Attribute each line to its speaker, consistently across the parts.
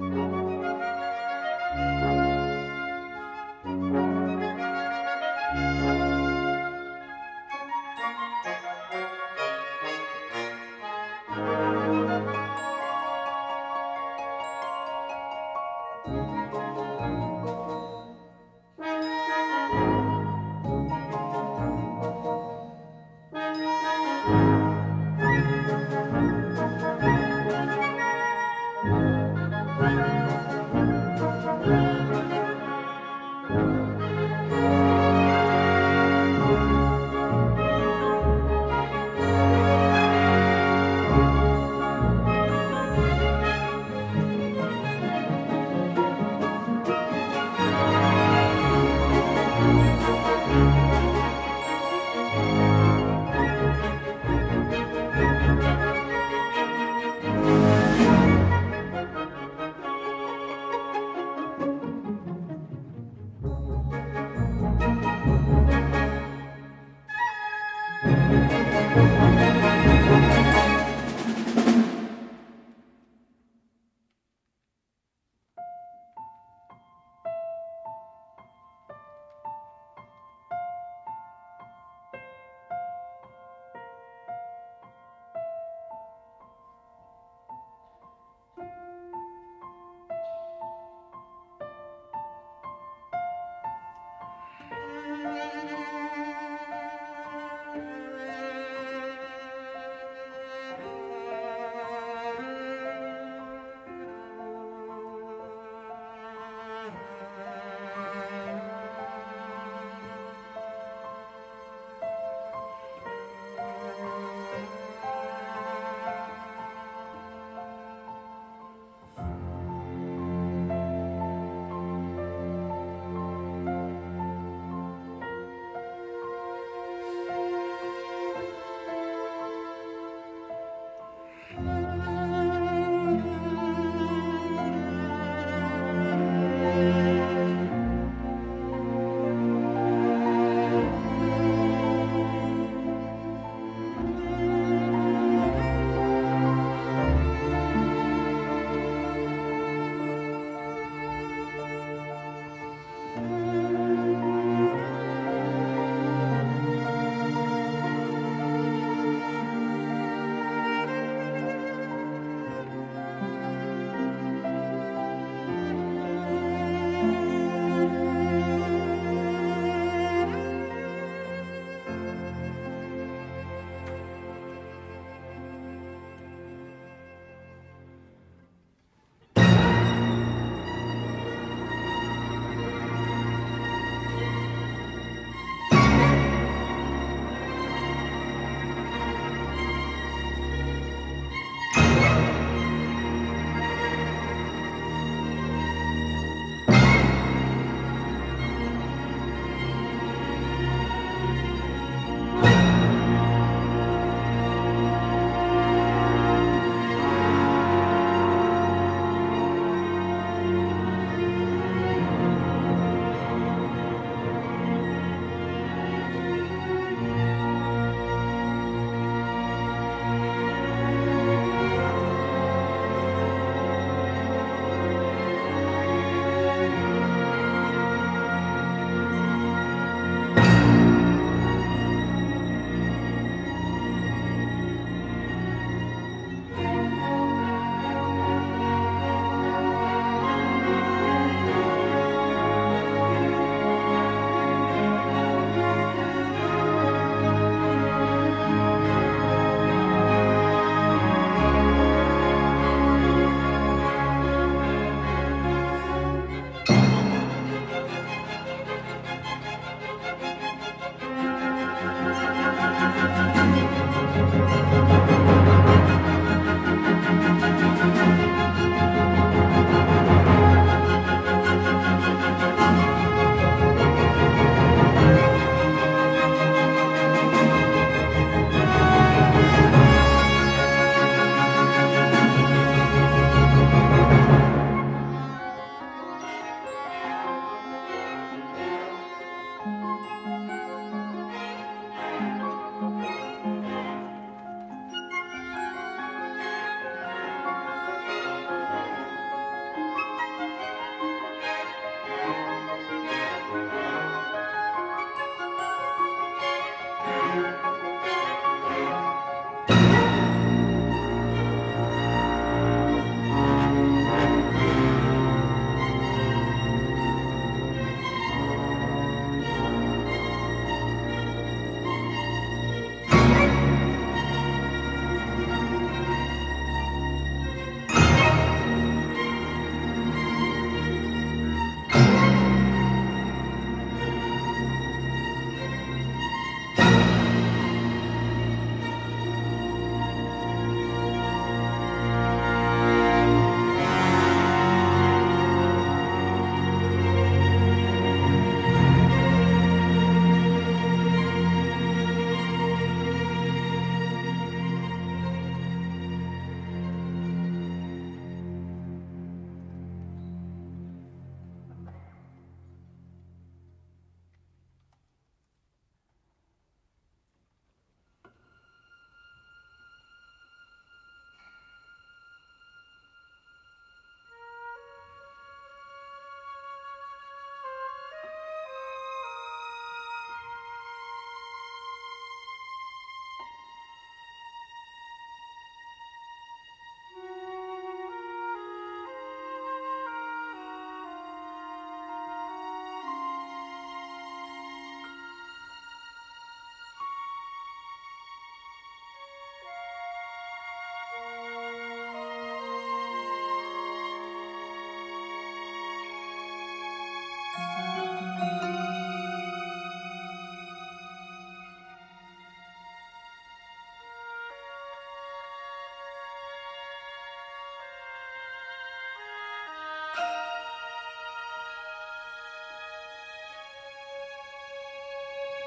Speaker 1: Bye.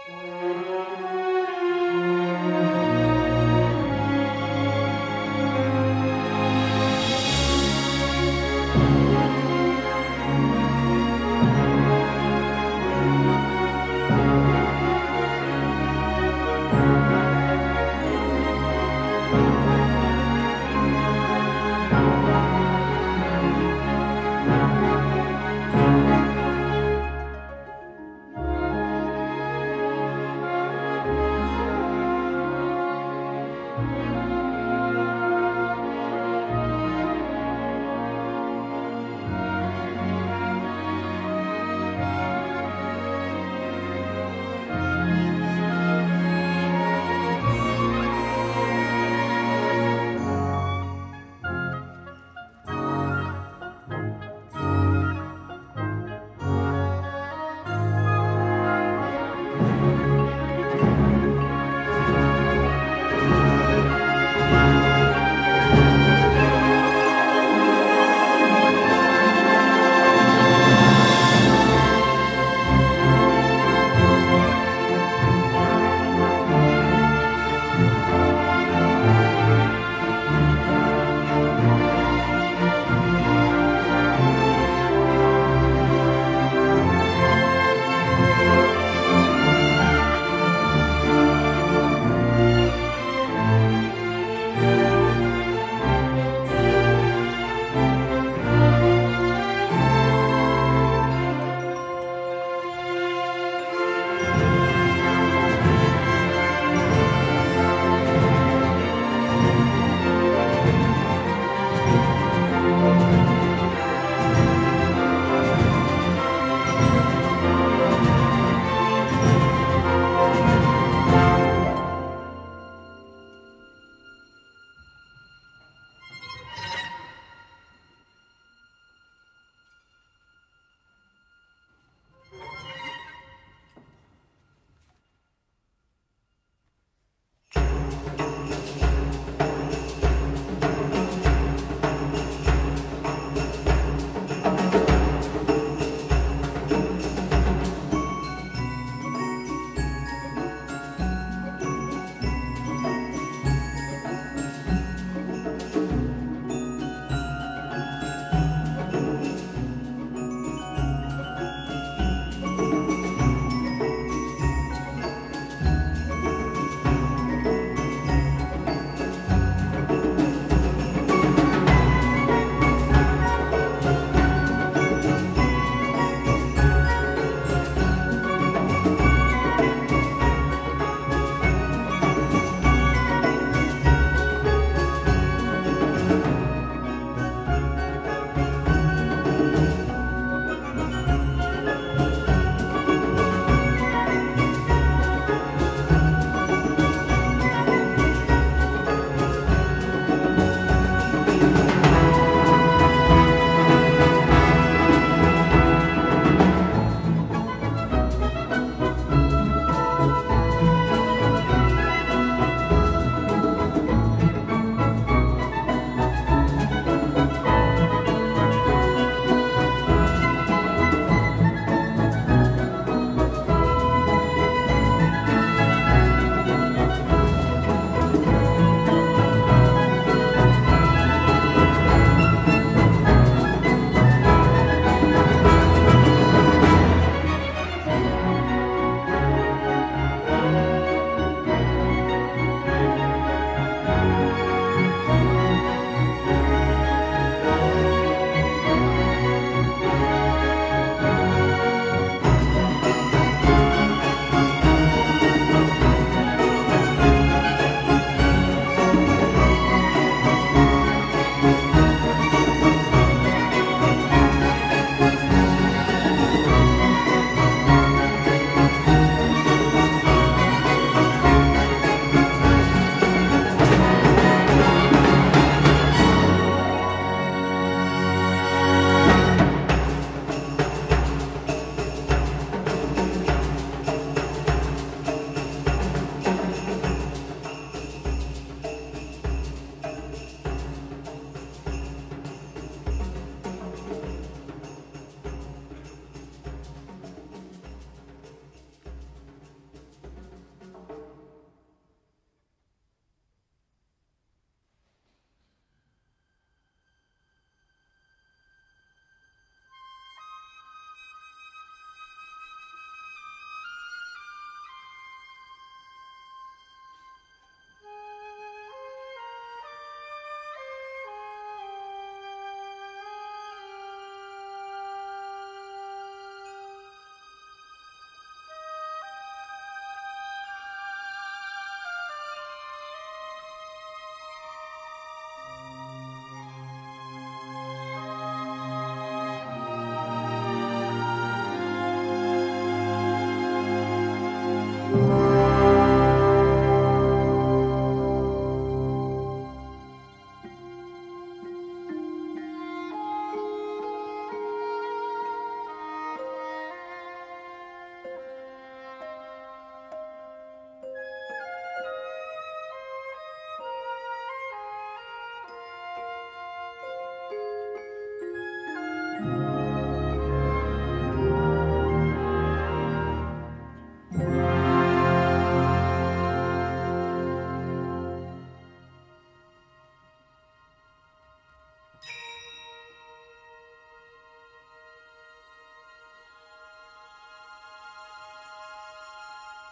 Speaker 1: Thank you.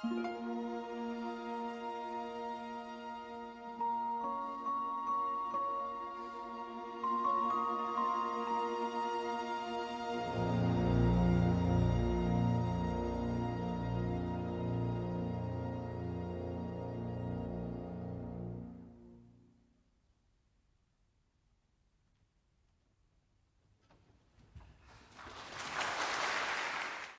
Speaker 1: Thank you.